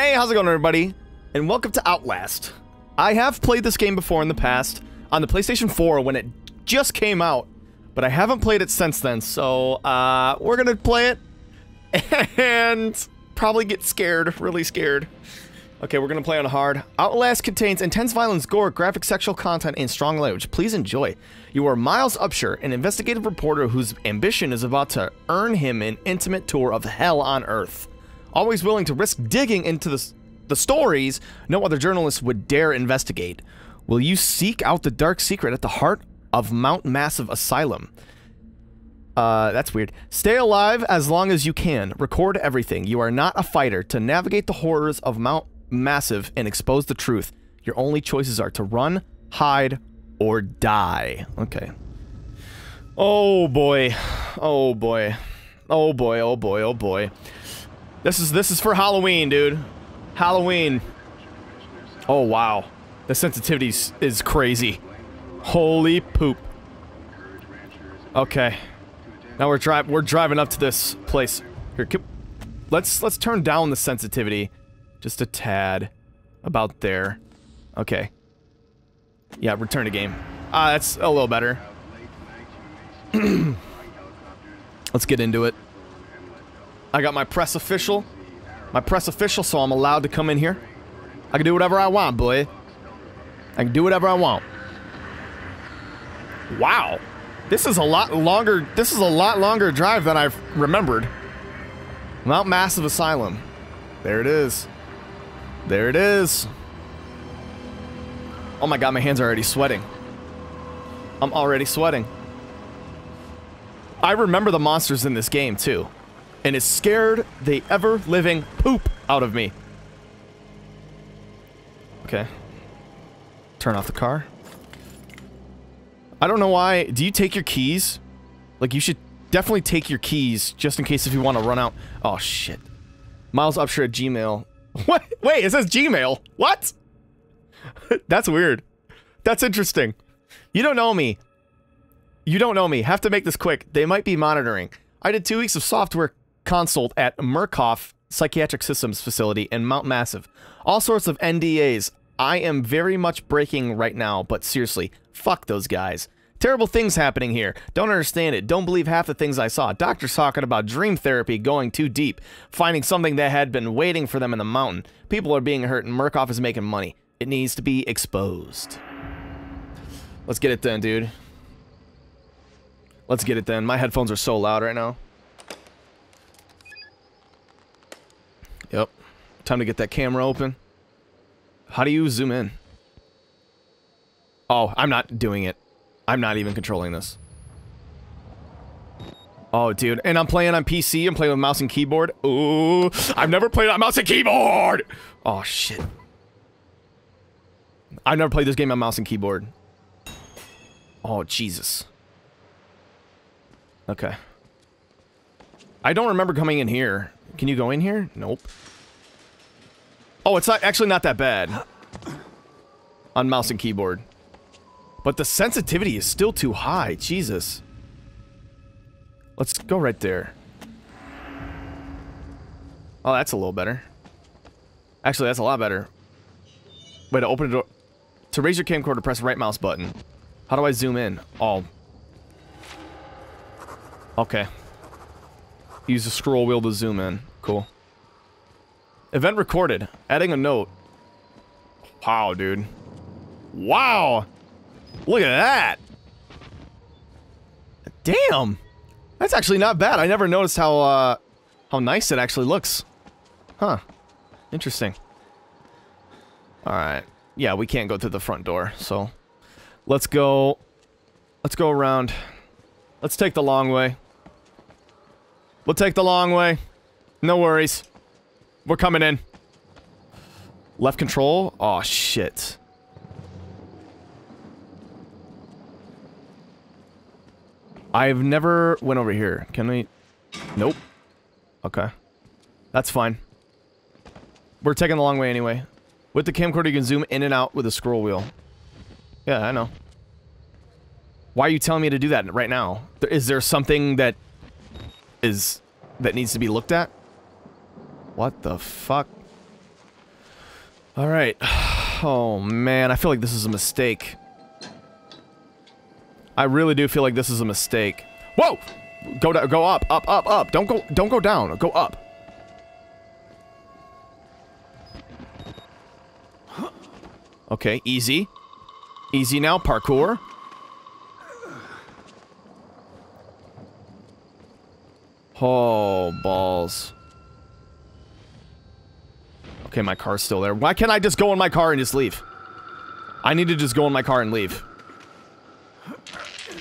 Hey, how's it going everybody? And welcome to Outlast. I have played this game before in the past on the PlayStation 4 when it just came out, but I haven't played it since then, so uh, we're gonna play it and probably get scared, really scared. Okay, we're gonna play on hard. Outlast contains intense violence, gore, graphic sexual content, and strong language. Please enjoy. You are Miles Upshur, an investigative reporter whose ambition is about to earn him an intimate tour of hell on Earth. Always willing to risk digging into the, the stories no other journalist would dare investigate. Will you seek out the dark secret at the heart of Mount Massive Asylum? Uh, that's weird. Stay alive as long as you can. Record everything. You are not a fighter. To navigate the horrors of Mount Massive and expose the truth, your only choices are to run, hide, or die. Okay. Oh boy. Oh boy. Oh boy, oh boy, oh boy. This is this is for Halloween, dude. Halloween. Oh wow. The sensitivity is crazy. Holy poop. Okay. Now we're drive we're driving up to this place. Here, let's let's turn down the sensitivity just a tad about there. Okay. Yeah, return to game. Ah, uh, that's a little better. let's get into it. I got my press official. My press official, so I'm allowed to come in here. I can do whatever I want, boy. I can do whatever I want. Wow. This is a lot longer, this is a lot longer drive than I've remembered. Mount Massive Asylum. There it is. There it is. Oh my god, my hands are already sweating. I'm already sweating. I remember the monsters in this game, too and it scared the ever-living poop out of me. Okay. Turn off the car. I don't know why. Do you take your keys? Like, you should definitely take your keys just in case if you want to run out. Oh, shit. Miles Upshur at Gmail. What? Wait, it says Gmail. What? That's weird. That's interesting. You don't know me. You don't know me. Have to make this quick. They might be monitoring. I did two weeks of software consult at Murkoff Psychiatric Systems Facility in Mount Massive. All sorts of NDAs. I am very much breaking right now, but seriously, fuck those guys. Terrible things happening here. Don't understand it. Don't believe half the things I saw. Doctors talking about dream therapy going too deep, finding something that had been waiting for them in the mountain. People are being hurt and Murkoff is making money. It needs to be exposed. Let's get it then, dude. Let's get it then. My headphones are so loud right now. Yep. Time to get that camera open. How do you zoom in? Oh, I'm not doing it. I'm not even controlling this. Oh, dude. And I'm playing on PC. I'm playing with mouse and keyboard. Ooh. I've never played on mouse and keyboard! Oh, shit. I've never played this game on mouse and keyboard. Oh, Jesus. Okay. I don't remember coming in here. Can you go in here? Nope. Oh, it's not actually not that bad. On mouse and keyboard. But the sensitivity is still too high. Jesus. Let's go right there. Oh, that's a little better. Actually, that's a lot better. Wait, to open the door. To raise your camcorder, press right mouse button. How do I zoom in? Oh. Okay. Use the scroll wheel to zoom in. Cool. Event recorded. Adding a note. Wow, dude. Wow! Look at that! Damn! That's actually not bad. I never noticed how, uh, how nice it actually looks. Huh. Interesting. Alright. Yeah, we can't go through the front door, so... Let's go... Let's go around. Let's take the long way. We'll take the long way. No worries. We're coming in. Left control? Oh, shit. I've never went over here. Can we... Nope. Okay. That's fine. We're taking the long way anyway. With the camcorder, you can zoom in and out with a scroll wheel. Yeah, I know. Why are you telling me to do that right now? Is there something that is that needs to be looked at? What the fuck? Alright. Oh, man. I feel like this is a mistake. I really do feel like this is a mistake. Whoa! Go down, go up, up, up, up. Don't go, don't go down. Go up. Okay, easy. Easy now, parkour. Oh, balls. Okay, my car's still there. Why can't I just go in my car and just leave? I need to just go in my car and leave.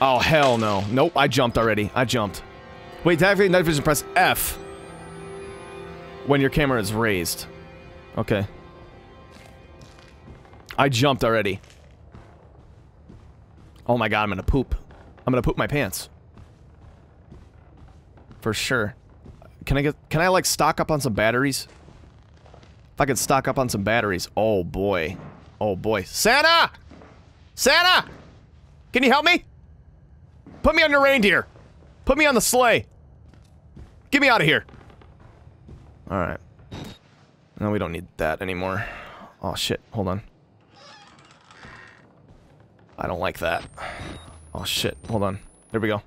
Oh, hell no. Nope, I jumped already. I jumped. Wait, to activate night vision, press F. When your camera is raised. Okay. I jumped already. Oh my god, I'm gonna poop. I'm gonna poop my pants. For sure. Can I get- can I like stock up on some batteries? If I could stock up on some batteries. Oh boy. Oh boy. Santa! Santa! Can you help me? Put me on your reindeer. Put me on the sleigh. Get me out of here. Alright. No, we don't need that anymore. Oh shit, hold on. I don't like that. Oh shit, hold on. There we go.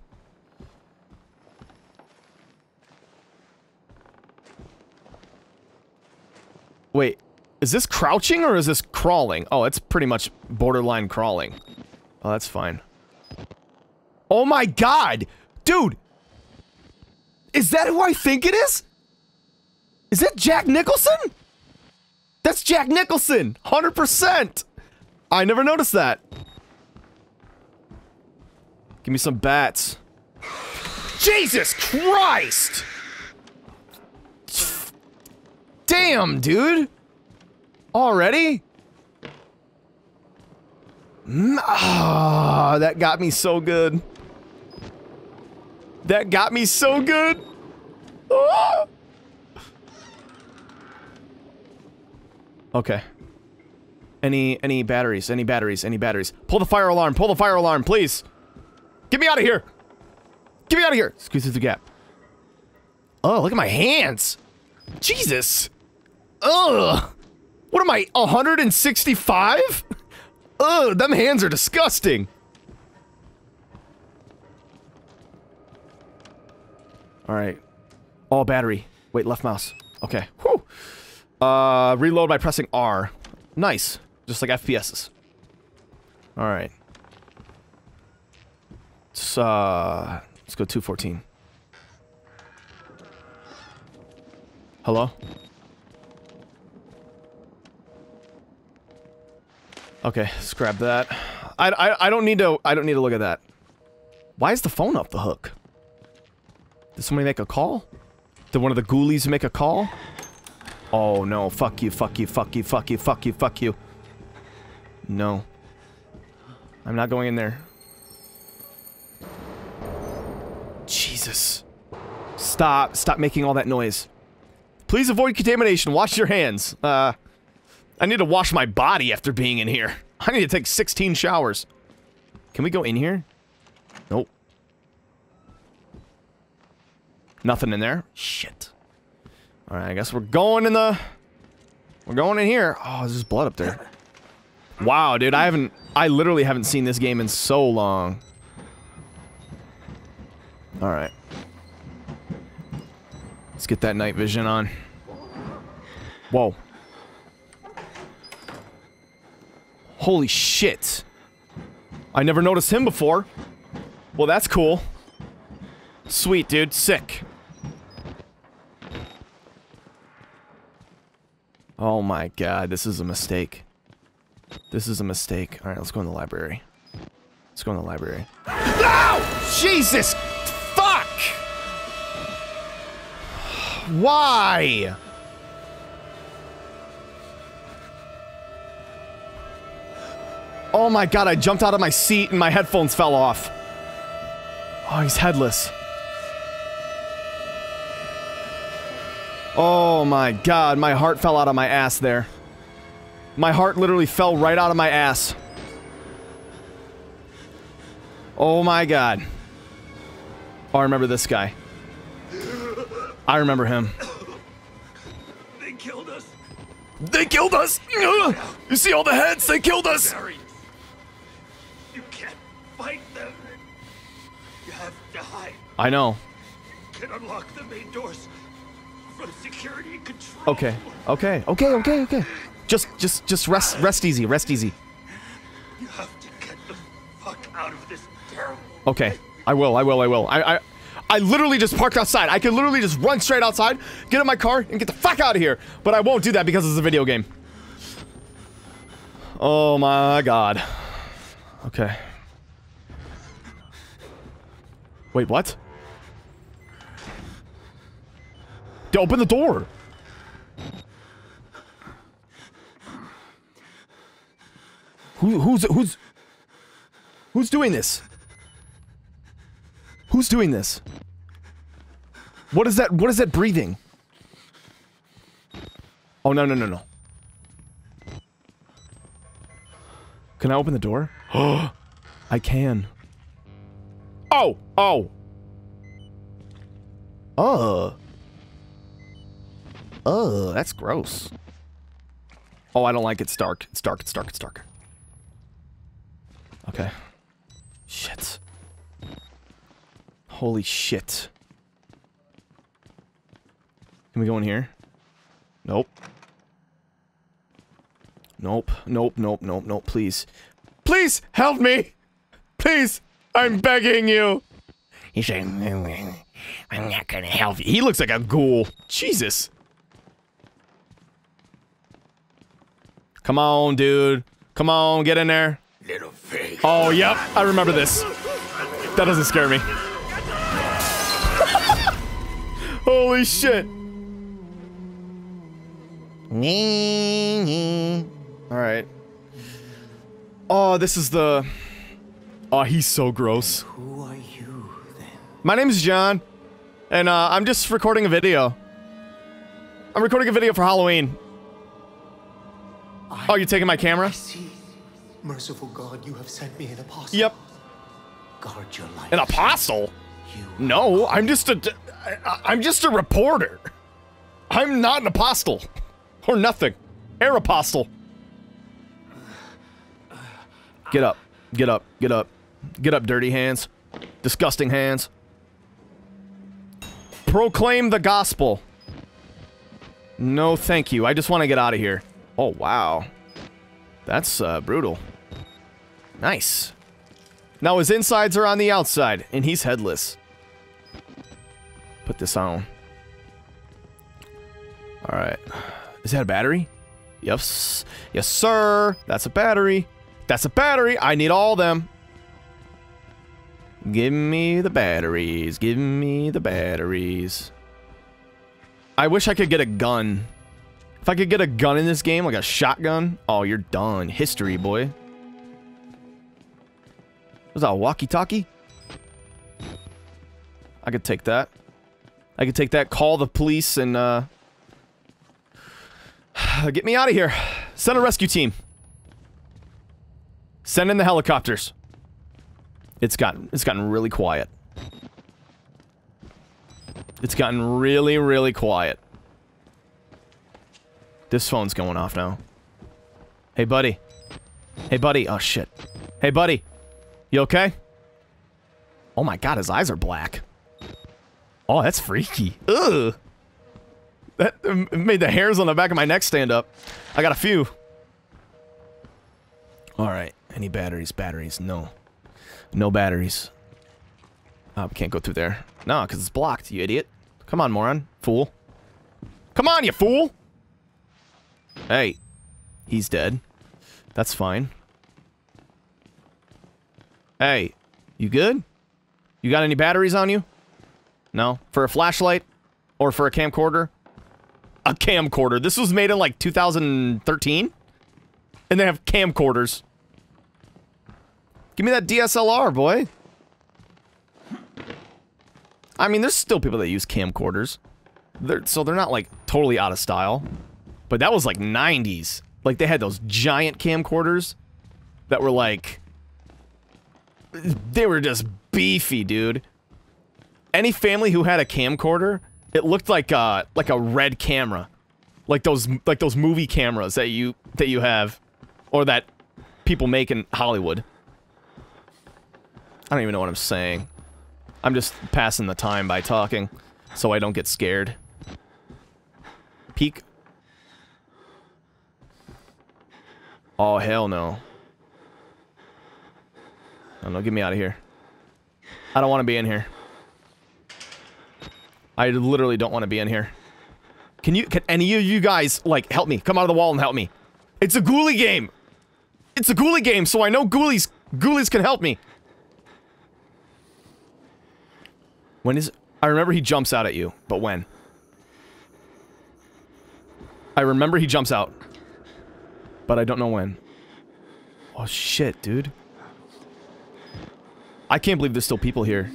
Wait, is this crouching or is this crawling? Oh, it's pretty much borderline crawling. Oh, that's fine. Oh my god! Dude! Is that who I think it is? Is that Jack Nicholson? That's Jack Nicholson! 100%! I never noticed that. Give me some bats. Jesus Christ! Damn, dude! Already? Ah, that got me so good. That got me so good. Ah. Okay. Any any batteries? Any batteries? Any batteries? Pull the fire alarm. Pull the fire alarm, please. Get me out of here. Get me out of here. Squeeze through the gap. Oh, look at my hands. Jesus. Ugh. What am I, 165? Ugh, them hands are disgusting. Alright. All battery. Wait, left mouse. Okay. Whew. Uh, reload by pressing R. Nice. Just like FPS's. Alright. Let's, uh, let's go 214. Hello? Okay, grab that. I, I, I don't need to, I don't need to look at that. Why is the phone off the hook? Did somebody make a call? Did one of the ghoulies make a call? Oh no, fuck you, fuck you, fuck you, fuck you, fuck you, fuck you. No. I'm not going in there. Jesus. Stop, stop making all that noise. Please avoid contamination, wash your hands. Uh, I need to wash my body after being in here. I need to take 16 showers. Can we go in here? Nope. Nothing in there. Shit. Alright, I guess we're going in the... We're going in here. Oh, there's blood up there. Wow, dude, I haven't... I literally haven't seen this game in so long. Alright. Let's get that night vision on. Whoa. Holy shit. I never noticed him before. Well, that's cool. Sweet, dude. Sick. Oh my god, this is a mistake. This is a mistake. Alright, let's go in the library. Let's go in the library. No! Jesus! Fuck! Why? Oh my god, I jumped out of my seat and my headphones fell off. Oh, he's headless. Oh my god, my heart fell out of my ass there. My heart literally fell right out of my ass. Oh my god. Oh, I remember this guy. I remember him. They killed us. They killed us! You see all the heads? They killed us! Barry, I know. Can unlock the main doors from security control. Okay. Okay. Okay. Okay. Okay. Just, just, just rest, rest easy. Rest easy. You have to get the fuck out of this terrible. Okay. I will. I will. I will. I, I, I literally just parked outside. I could literally just run straight outside, get in my car, and get the fuck out of here. But I won't do that because it's a video game. Oh my god. Okay. Wait, what? They open the door. Who, who's, who's, who's doing this? Who's doing this? What is that? What is that breathing? Oh, no, no, no, no. Can I open the door? Oh, I can. Oh, oh. Oh. Oh, that's gross. Oh, I don't like it. It's dark. It's dark. It's dark. It's dark. Okay. Shit. Holy shit. Can we go in here? Nope. Nope. Nope. Nope. Nope. Nope. Please. Please help me! Please! I'm begging you! He's like, mm, mm, mm, I'm not gonna help you. He looks like a ghoul. Jesus. Come on, dude. Come on, get in there. Little pig. Oh, yep. I remember this. That doesn't scare me. Holy shit. Alright. Oh, this is the... Oh, he's so gross. Who are you then? My name is John, and uh, I'm just recording a video. I'm recording a video for Halloween. Oh, you taking my camera? See, merciful God, you have sent me an apostle. Yep. Guard your life. An apostle? You No, I'm just a... I- I'm just a reporter. I'm not an apostle. Or nothing. Air apostle. Get up. Get up. Get up. Get up, dirty hands. Disgusting hands. Proclaim the gospel. No, thank you. I just want to get out of here. Oh, wow. That's, uh, brutal. Nice. Now his insides are on the outside, and he's headless. Put this on. Alright. Is that a battery? Yes. Yes, sir. That's a battery. That's a battery. I need all them. Give me the batteries. Give me the batteries. I wish I could get a gun. If I could get a gun in this game, like a shotgun, oh, you're done. History, boy. Was that a walkie-talkie? I could take that. I could take that, call the police, and, uh... Get me out of here. Send a rescue team. Send in the helicopters. It's gotten, it's gotten really quiet. It's gotten really, really quiet. This phone's going off now. Hey, buddy. Hey, buddy. Oh, shit. Hey, buddy. You okay? Oh my god, his eyes are black. Oh, that's freaky. Ugh. That um, made the hairs on the back of my neck stand up. I got a few. Alright. Any batteries? Batteries. No. No batteries. Oh, we can't go through there. No, because it's blocked, you idiot. Come on, moron. Fool. Come on, you fool! Hey. He's dead. That's fine. Hey. You good? You got any batteries on you? No? For a flashlight? Or for a camcorder? A camcorder. This was made in like 2013? And they have camcorders. Give me that DSLR, boy. I mean, there's still people that use camcorders. They're, so they're not like totally out of style. But that was like 90s. Like they had those giant camcorders that were like they were just beefy, dude. Any family who had a camcorder, it looked like a like a red camera. like those like those movie cameras that you that you have, or that people make in Hollywood. I don't even know what I'm saying. I'm just passing the time by talking, so I don't get scared. Peek. Oh hell no. Oh no, get me out of here. I don't want to be in here. I literally don't want to be in here. Can you, can any of you guys, like, help me? Come out of the wall and help me. It's a ghoulie game! It's a ghoulie game, so I know ghoulies, ghoulies can help me. When is, I remember he jumps out at you, but when? I remember he jumps out. But I don't know when. Oh shit, dude. I can't believe there's still people here.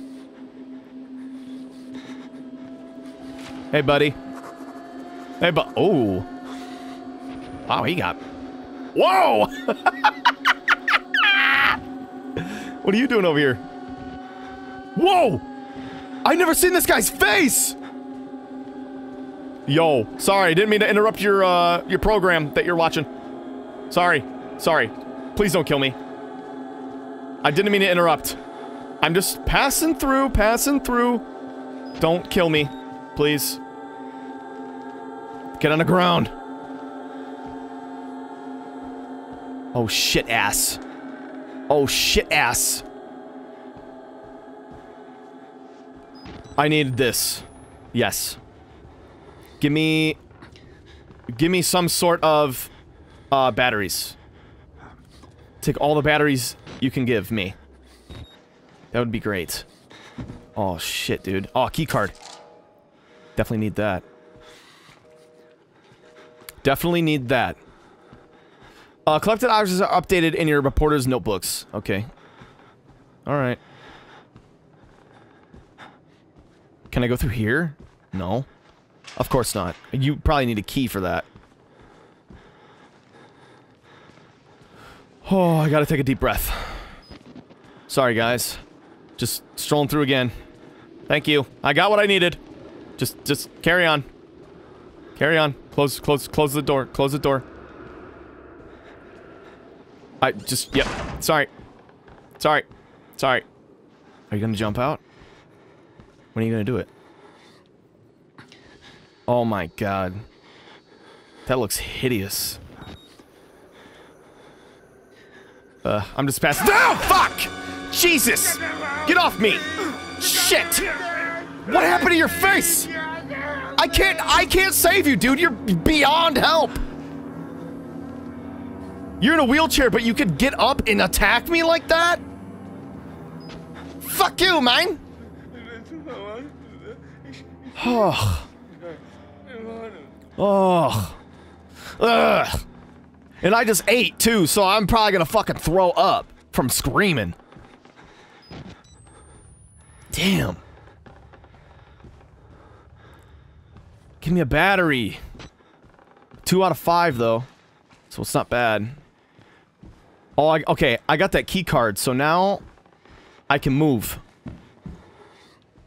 Hey, buddy. Hey, but oh. Wow, he got. Whoa! what are you doing over here? Whoa! I never seen this guy's face. Yo, sorry, didn't mean to interrupt your uh your program that you're watching. Sorry, sorry. Please don't kill me. I didn't mean to interrupt. I'm just passing through, passing through. Don't kill me, please. Get on the ground. Oh shit ass. Oh shit ass. I need this. Yes. Give me... Give me some sort of... Uh, batteries. Take all the batteries you can give me. That would be great. Oh, shit, dude. Oh, keycard. Definitely need that. Definitely need that. Uh, collected items are updated in your reporter's notebooks. Okay. Alright. Can I go through here? No. Of course not. You probably need a key for that. Oh, I gotta take a deep breath. Sorry, guys. Just strolling through again. Thank you. I got what I needed. Just, just carry on. Carry on. Close, close, close the door. Close the door. I just, yep. Sorry. Sorry. Sorry. Are you gonna jump out? When are you gonna do it? Oh my god. That looks hideous. Uh, I'm just passing- down. Fuck! Jesus! Get off me! Shit! What happened to your face? I can't- I can't save you, dude! You're beyond help! You're in a wheelchair, but you could get up and attack me like that? Fuck you, man! Oh. Oh. Ugh. And I just ate too, so I'm probably gonna fucking throw up from screaming. Damn. Give me a battery. Two out of five though. So it's not bad. Oh, I, okay, I got that key card, so now I can move.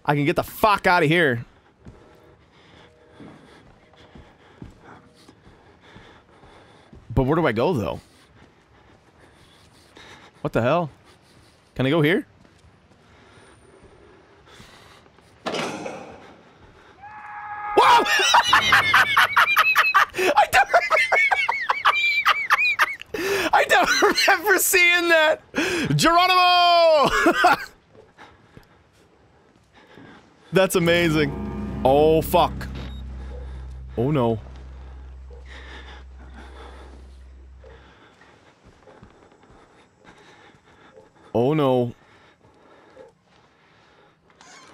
I can get the fuck out of here. But where do I go, though? What the hell? Can I go here? Whoa! I don't. I don't remember seeing that. Geronimo! That's amazing. Oh, fuck. Oh, no. Oh no.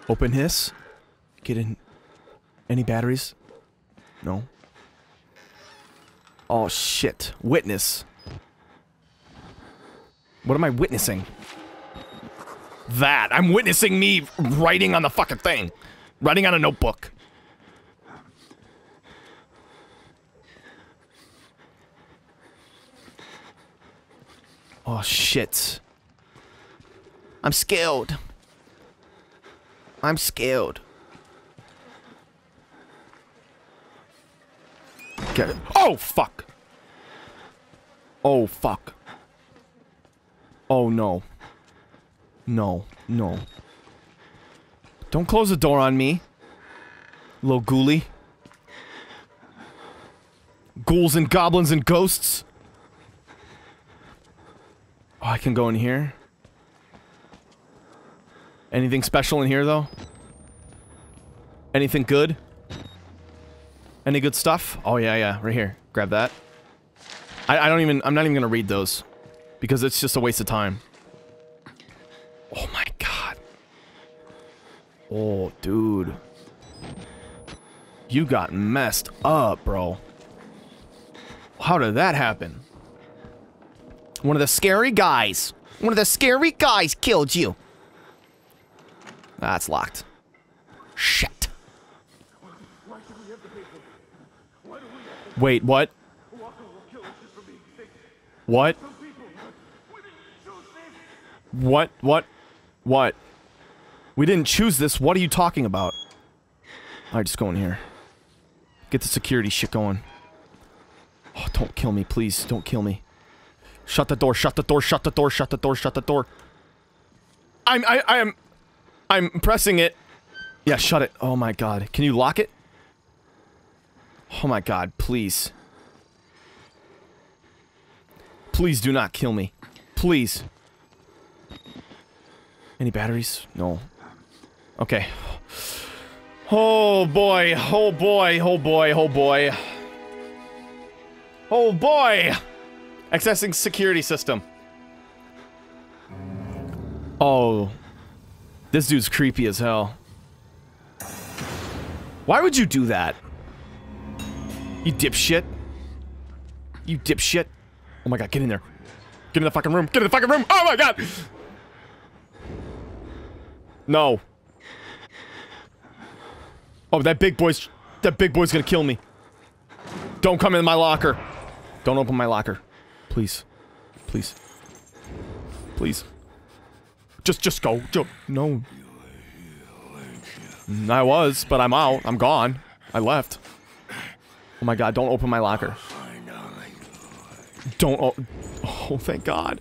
Open hiss. Get in. Any batteries? No. Oh shit. Witness. What am I witnessing? That. I'm witnessing me writing on the fucking thing. Writing on a notebook. Oh shit. I'm scared. I'm scared. Get it. Oh, fuck. Oh, fuck. Oh, no. No. No. Don't close the door on me. Little ghoulie. Ghouls and goblins and ghosts. Oh, I can go in here. Anything special in here, though? Anything good? Any good stuff? Oh, yeah, yeah. Right here. Grab that. I, I don't even... I'm not even gonna read those. Because it's just a waste of time. Oh, my God. Oh, dude. You got messed up, bro. How did that happen? One of the scary guys. One of the scary guys killed you. That's locked. Shit. Wait, what? What? What? What? What? We didn't choose this. What are you talking about? Alright, just go in here. Get the security shit going. Oh, don't kill me, please. Don't kill me. Shut the door, shut the door, shut the door, shut the door, shut the door. I'm, I, I am, I'm pressing it. Yeah, shut it. Oh my god. Can you lock it? Oh my god, please. Please do not kill me. Please. Any batteries? No. Okay. Oh boy, oh boy, oh boy, oh boy. Oh boy! Accessing security system. Oh. This dude's creepy as hell. Why would you do that? You dipshit. You dipshit. Oh my god, get in there. Get in the fucking room. Get in the fucking room. Oh my god! No. Oh, that big boy's... That big boy's gonna kill me. Don't come in my locker. Don't open my locker. Please. Please. Please. Just, just go. Just, no. Mm, I was, but I'm out. I'm gone. I left. Oh my god, don't open my locker. Don't oh, oh thank god.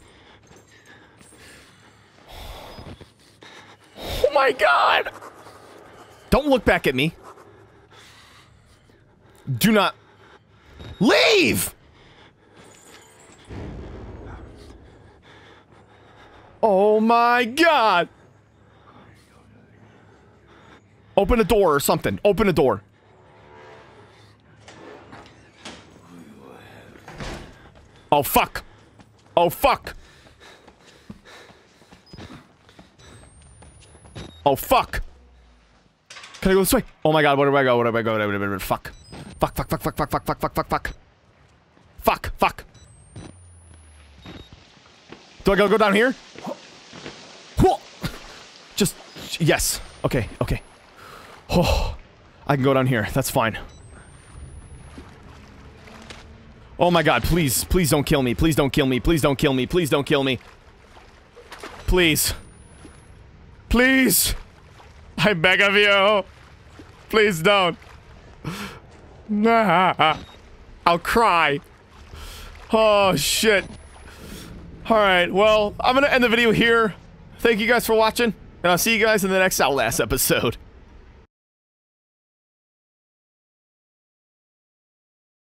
Oh my god! Don't look back at me. Do not leave! Oh my god! Open a door or something. Open a door. Oh, fuck. Oh, fuck. Oh, fuck. Can I go this way? Oh my god, where do I go? Where do I go? Where do I go? Fuck. Fuck, fuck, fuck, fuck, fuck, fuck, fuck, fuck, fuck, fuck. Fuck, fuck. Do I gotta go down here? Yes. Okay, okay. Oh, I can go down here. That's fine. Oh my god, please, please don't kill me. Please don't kill me. Please don't kill me. Please don't kill me. Please. Please. I beg of you. Please don't. Nah. I'll cry. Oh, shit. Alright, well, I'm gonna end the video here. Thank you guys for watching, and I'll see you guys in the next Outlast episode.